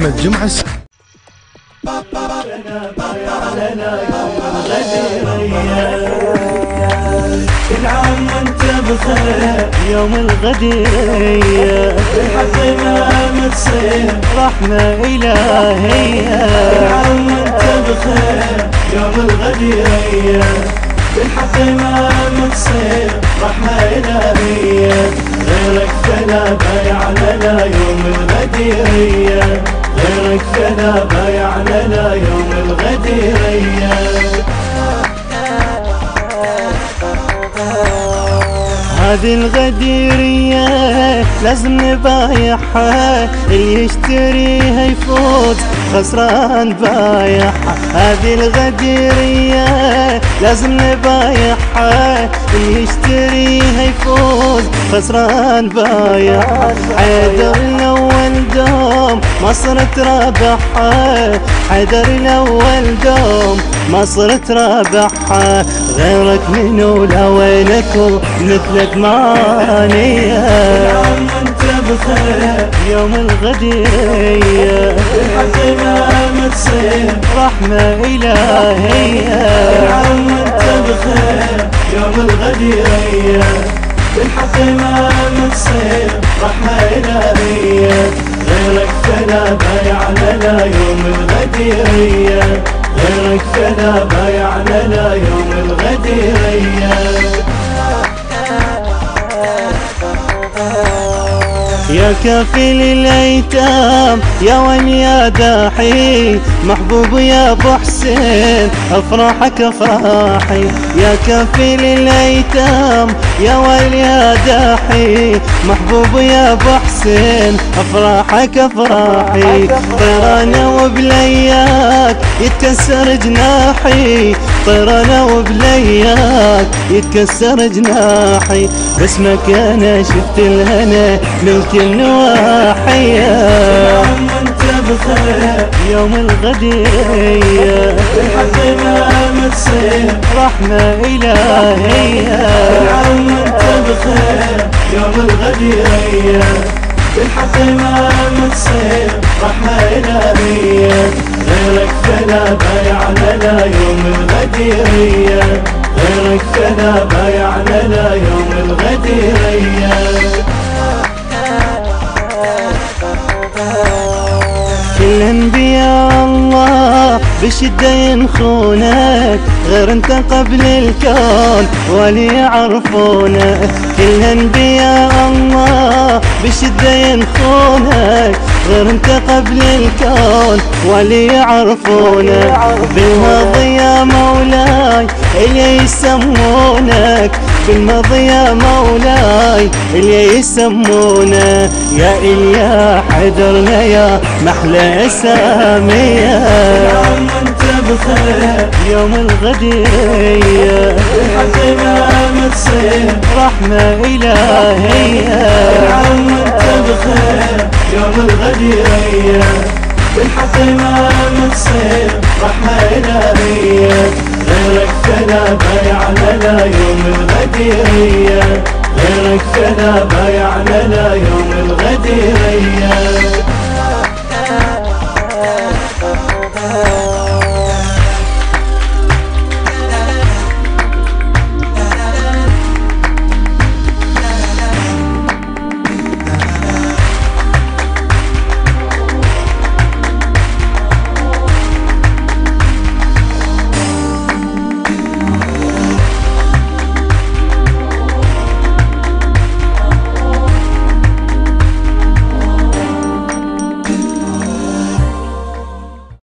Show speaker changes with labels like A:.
A: أحمد جمعة
B: كل عام وانت بخير يوم الغديرية الحق ما تصير رحمة إلهية كل عام وانت بخير يوم الغديرية بالحق ما تصير رحمة لنا يوم الغديرية هذه الغديرية لازم نبايعها. اللي يشتريها يفوز خسران بايعها. هذه الغديرية لازم نبايعها. اللي يشتريها يفوز خسران بايعها حيدر الأول دوم مصر ترابحها حيدر الأول دوم مصر ترابحها غيرك منو لا وينك مثلك مانية وانت بخير. يوم الغديرية الحق ما تصير رحمة إلهية. يوم الغديرية بالحق ما تصير رحمة إلهية. غيرك فلا بايع لنا يوم الغديرية غيرك فلا بايع لنا يوم الغديرية يا كافل الايتام يا وين يا داحي؟ محبوب يا أبو حسين أفراحك افراحي يا كافل الايتام يا ويل يا داحي؟ محبوب يا أبو حسين أفراحك افراحي طيرانا وبلياك يتكسر جناحي. طيرانا وبلياك يتكسر جناحي. باسمك أنا شفت الهنا ملك النواحي وانت بخير يوم الغديرية الحق ما تصير رحمة إلهية. وانت بخير يوم الغديرية بالحق ما تصير رحمة إلهية. غيرك فلا بايع لنا يوم الغديرية غيرك فلا بايع لنا يوم الغديرية الله بشدة ينخونك غير انت قبل الكون. ولي يعرفونك كل انبياء الله. بشدة ينخونك غير انت قبل الكون. ولي يعرفونك بالماضي يا مولاي اللي يسمونك بالماضي يا مولاي اللي يسمونه يا إليا حذرنا يا محلى سامية وانت بخير يوم الغديرية الحق ما تصير رحمة إلهية. وانت بخير يوم الغديرية بالحق ما تصير رحمة إلهية. غيرك فلا بايع لنا يوم الغديرية غيرك فلا بايع لنا يوم الغديرية